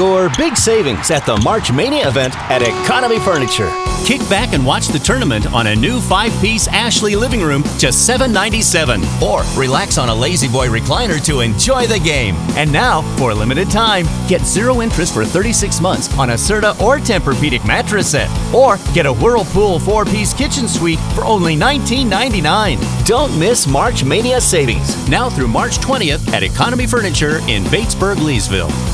Score big savings at the March Mania event at Economy Furniture. Kick back and watch the tournament on a new five-piece Ashley living room to $797. Or relax on a La-Z-Boy recliner to enjoy the game. And now, for a limited time, get zero interest for 36 months on a Serta or Tempur-Pedic mattress set. Or get a Whirlpool four-piece kitchen suite for only $19.99. Don't miss March Mania savings. Now through March 20th at Economy Furniture in Batesburg, Leesville.